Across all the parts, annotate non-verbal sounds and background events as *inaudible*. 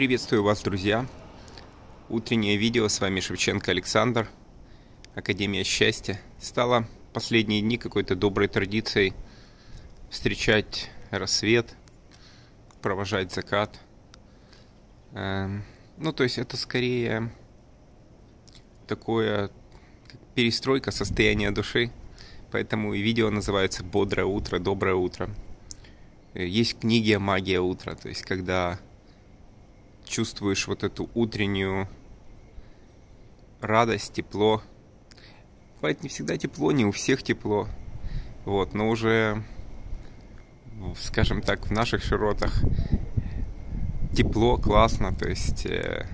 Приветствую вас, друзья! Утреннее видео, с вами Шевченко Александр, Академия счастья. Стало последние дни какой-то доброй традицией встречать рассвет, провожать закат. Эм, ну, то есть это скорее такое перестройка состояния души, поэтому и видео называется «Бодрое утро, доброе утро». Э, есть книги «Магия утра», то есть когда чувствуешь вот эту утреннюю радость, тепло. Бывает не всегда тепло, не у всех тепло. Вот, но уже, скажем так, в наших широтах тепло, классно, то есть э,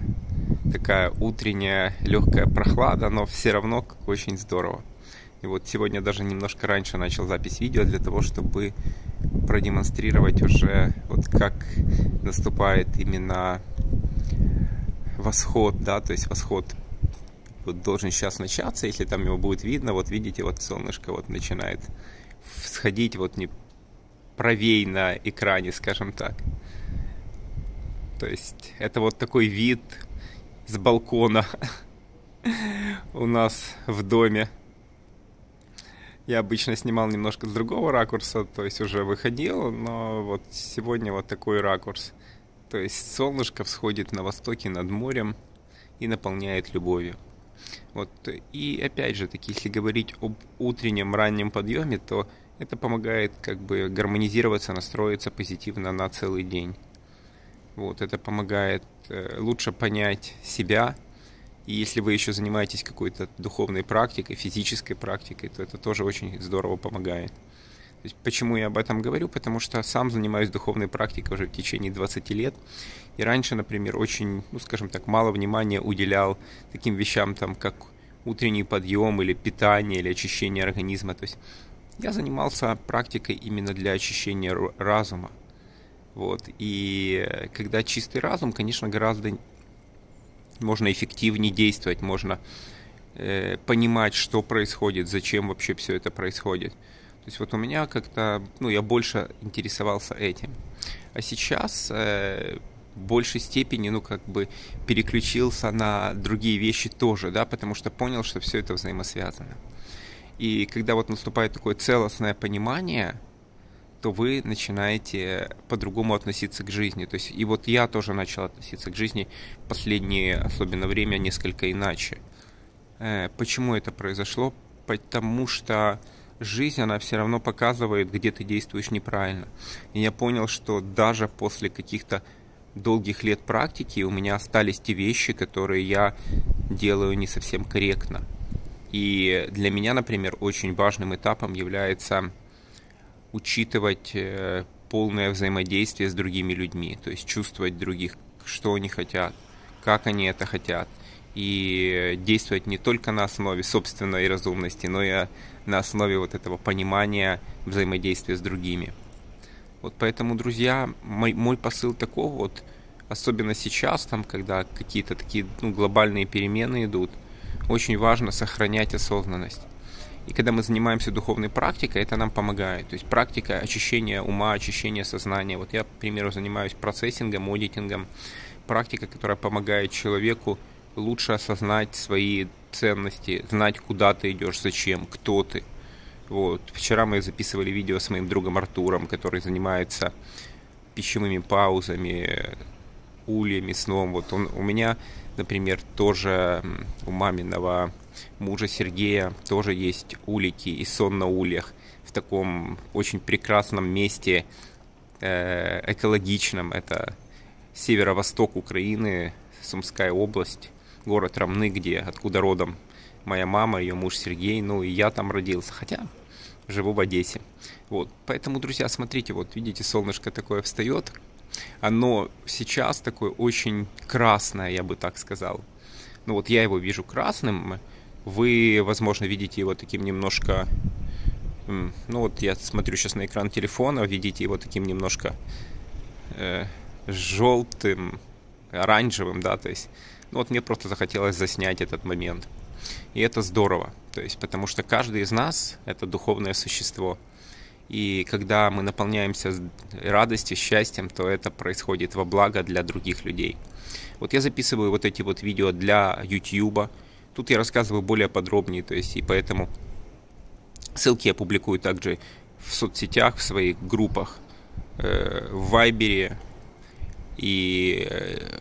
такая утренняя легкая прохлада, но все равно очень здорово. И вот сегодня даже немножко раньше начал запись видео для того, чтобы продемонстрировать уже вот как наступает именно восход, да, то есть восход вот должен сейчас начаться, если там его будет видно, вот видите, вот солнышко вот начинает сходить вот не правей на экране, скажем так. То есть это вот такой вид с балкона *laughs* у нас в доме. Я обычно снимал немножко с другого ракурса, то есть уже выходил, но вот сегодня вот такой ракурс. То есть солнышко всходит на востоке над морем и наполняет любовью. Вот. И опять же таки, если говорить об утреннем раннем подъеме, то это помогает как бы гармонизироваться, настроиться позитивно на целый день. Вот, это помогает э, лучше понять себя. И если вы еще занимаетесь какой-то духовной практикой, физической практикой, то это тоже очень здорово помогает почему я об этом говорю? Потому что сам занимаюсь духовной практикой уже в течение 20 лет. И раньше, например, очень, ну, скажем так, мало внимания уделял таким вещам, там, как утренний подъем или питание, или очищение организма. То есть я занимался практикой именно для очищения разума. Вот. И когда чистый разум, конечно, гораздо можно эффективнее действовать, можно э, понимать, что происходит, зачем вообще все это происходит. То есть вот у меня как-то, ну, я больше интересовался этим. А сейчас э, в большей степени, ну, как бы переключился на другие вещи тоже, да, потому что понял, что все это взаимосвязано. И когда вот наступает такое целостное понимание, то вы начинаете по-другому относиться к жизни. То есть, и вот я тоже начал относиться к жизни в последнее, особенно время, несколько иначе. Э, почему это произошло? Потому что жизнь, она все равно показывает, где ты действуешь неправильно. И я понял, что даже после каких-то долгих лет практики у меня остались те вещи, которые я делаю не совсем корректно. И для меня, например, очень важным этапом является учитывать э, полное взаимодействие с другими людьми, то есть чувствовать других, что они хотят, как они это хотят, и действовать не только на основе собственной разумности, но и на основе вот этого понимания взаимодействия с другими. Вот поэтому, друзья, мой, мой посыл такого вот, особенно сейчас, там, когда какие-то такие ну, глобальные перемены идут, очень важно сохранять осознанность. И когда мы занимаемся духовной практикой, это нам помогает. То есть практика очищения ума, очищения сознания. Вот я, к примеру, занимаюсь процессингом, аудитингом. Практика, которая помогает человеку лучше осознать свои ценности, знать, куда ты идешь, зачем, кто ты. Вот. Вчера мы записывали видео с моим другом Артуром, который занимается пищевыми паузами, ульями, сном. Вот он у меня, например, тоже у маминого мужа Сергея тоже есть улики и сон на ульях в таком очень прекрасном месте, э, экологичном. Это северо-восток Украины, Сумская область город Рамны, где, откуда родом моя мама, ее муж Сергей, ну и я там родился, хотя живу в Одессе. Вот, поэтому, друзья, смотрите, вот видите, солнышко такое встает, оно сейчас такое очень красное, я бы так сказал. Ну вот я его вижу красным, вы, возможно, видите его таким немножко, ну вот я смотрю сейчас на экран телефона, видите его таким немножко э, желтым, оранжевым, да, то есть ну вот мне просто захотелось заснять этот момент. И это здорово, то есть потому что каждый из нас это духовное существо. И когда мы наполняемся радостью, счастьем, то это происходит во благо для других людей. Вот я записываю вот эти вот видео для YouTube. Тут я рассказываю более подробнее, то есть и поэтому ссылки я публикую также в соцсетях, в своих группах, э, в Вайбере и э,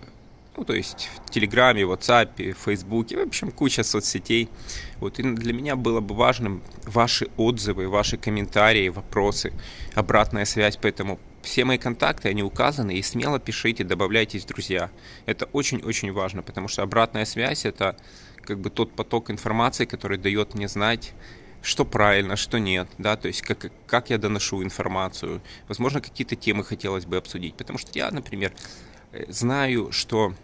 ну, то есть в Телеграме, WhatsApp, Фейсбуке, в общем, куча соцсетей. Вот, и для меня было бы важным ваши отзывы, ваши комментарии, вопросы, обратная связь, поэтому все мои контакты, они указаны, и смело пишите, добавляйтесь в друзья. Это очень-очень важно, потому что обратная связь – это как бы тот поток информации, который дает мне знать, что правильно, что нет, да, то есть как, как я доношу информацию. Возможно, какие-то темы хотелось бы обсудить, потому что я, например, э, знаю, что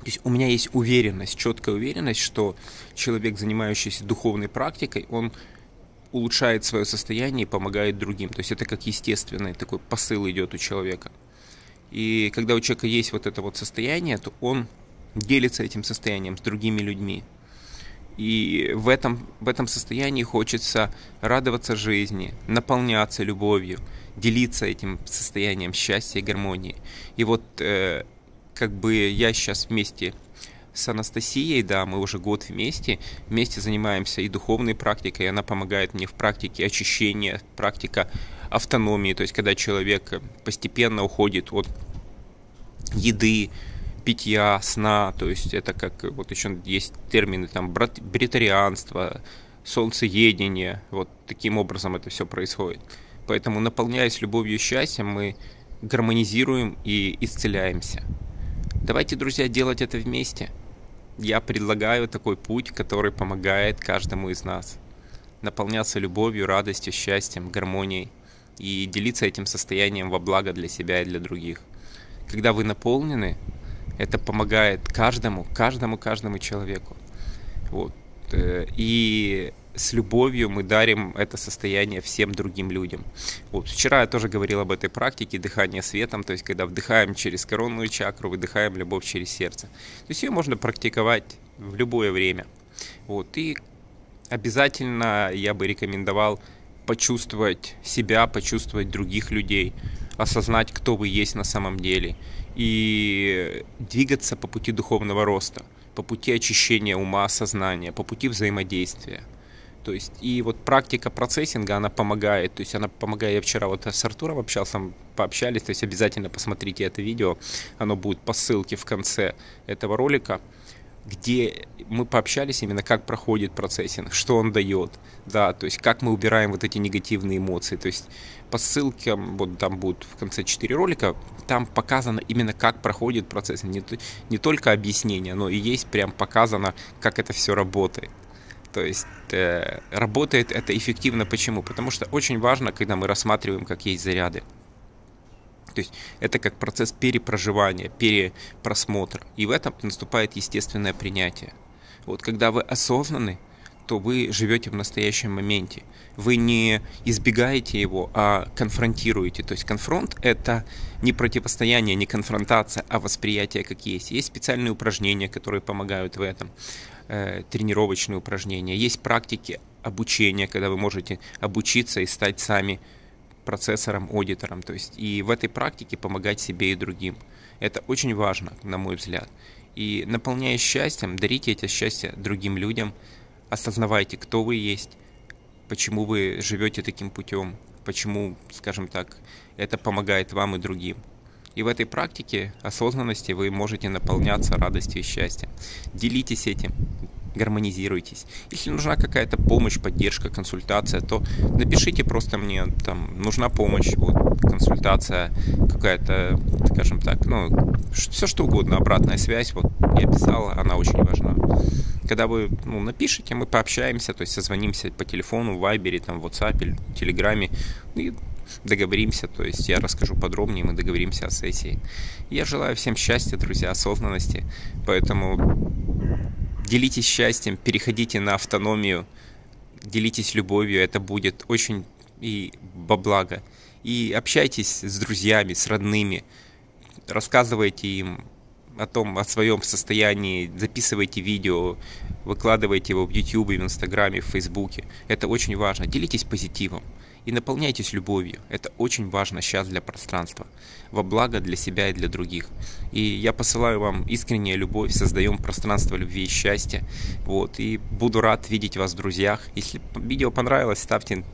то есть у меня есть уверенность, четкая уверенность, что человек, занимающийся духовной практикой, он улучшает свое состояние и помогает другим. То есть это как естественный такой посыл идет у человека. И когда у человека есть вот это вот состояние, то он делится этим состоянием с другими людьми. И в этом, в этом состоянии хочется радоваться жизни, наполняться любовью, делиться этим состоянием счастья и гармонии. И вот э, как бы я сейчас вместе с Анастасией, да, мы уже год вместе, вместе занимаемся и духовной практикой, и она помогает мне в практике очищения, практика автономии, то есть когда человек постепенно уходит от еды, питья, сна, то есть это как вот еще есть термины там бритарианство, солнцеедение, вот таким образом это все происходит. Поэтому наполняясь любовью и счастьем, мы гармонизируем и исцеляемся. Давайте, друзья, делать это вместе. Я предлагаю такой путь, который помогает каждому из нас наполняться любовью, радостью, счастьем, гармонией и делиться этим состоянием во благо для себя и для других. Когда вы наполнены, это помогает каждому, каждому, каждому человеку. Вот. Э, и с любовью мы дарим это состояние всем другим людям. Вот. Вчера я тоже говорил об этой практике дыхания светом, то есть когда вдыхаем через коронную чакру, выдыхаем любовь через сердце. То есть ее можно практиковать в любое время. Вот. И обязательно я бы рекомендовал почувствовать себя, почувствовать других людей, осознать, кто вы есть на самом деле и двигаться по пути духовного роста, по пути очищения ума, сознания, по пути взаимодействия. То есть, и вот практика процессинга, она помогает. То есть, она помогает. Я вчера вот с Артуром общался, пообщались. То есть, обязательно посмотрите это видео. Оно будет по ссылке в конце этого ролика где мы пообщались именно, как проходит процессинг, что он дает, да, то есть как мы убираем вот эти негативные эмоции, то есть по ссылкам, вот там будут в конце 4 ролика, там показано именно, как проходит процессинг, не, не только объяснение, но и есть прям показано, как это все работает. То есть э, работает это эффективно почему? Потому что очень важно, когда мы рассматриваем, как есть заряды. То есть это как процесс перепроживания, перепросмотра. И в этом наступает естественное принятие. Вот когда вы осознаны, то вы живете в настоящем моменте. Вы не избегаете его, а конфронтируете. То есть конфронт — это не противостояние, не конфронтация, а восприятие как есть. Есть специальные упражнения, которые помогают в этом, э, тренировочные упражнения. Есть практики обучения, когда вы можете обучиться и стать сами процессором, аудитором. То есть и в этой практике помогать себе и другим. Это очень важно, на мой взгляд. И наполняясь счастьем, дарите это счастье другим людям, осознавайте, кто вы есть, почему вы живете таким путем, почему, скажем так, это помогает вам и другим. И в этой практике осознанности вы можете наполняться радостью и счастьем. Делитесь этим, гармонизируйтесь. Если нужна какая-то помощь, поддержка, консультация, то напишите просто мне, там, нужна помощь, вот, консультация, какая-то, скажем так, ну, все что угодно, обратная связь, вот, я писал, она очень важна. Когда вы, ну, напишите, мы пообщаемся, то есть созвонимся по телефону, в Вайбере, там, в WhatsApp, Телеграме, и договоримся, то есть я расскажу подробнее, мы договоримся о сессии. Я желаю всем счастья, друзья, осознанности, поэтому делитесь счастьем, переходите на автономию, делитесь любовью, это будет очень и во благо. И общайтесь с друзьями, с родными, рассказывайте им о том, о своем состоянии, записывайте видео, выкладывайте его в YouTube, в Инстаграме, в Фейсбуке. Это очень важно. Делитесь позитивом. И наполняйтесь любовью. Это очень важно сейчас для пространства. Во благо для себя и для других. И я посылаю вам искренняя любовь, создаем пространство любви и счастья. Вот, и буду рад видеть вас в друзьях. Если видео понравилось, ставьте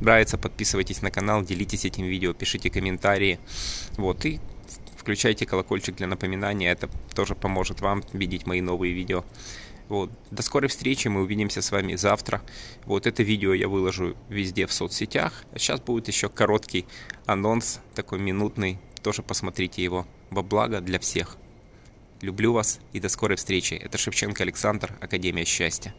нравится, подписывайтесь на канал, делитесь этим видео, пишите комментарии. Вот, и включайте колокольчик для напоминания, это тоже поможет вам видеть мои новые видео. Вот. До скорой встречи, мы увидимся с вами завтра. Вот это видео я выложу везде в соцсетях. А сейчас будет еще короткий анонс, такой минутный. Тоже посмотрите его. Во благо для всех. Люблю вас и до скорой встречи. Это Шевченко Александр, Академия счастья.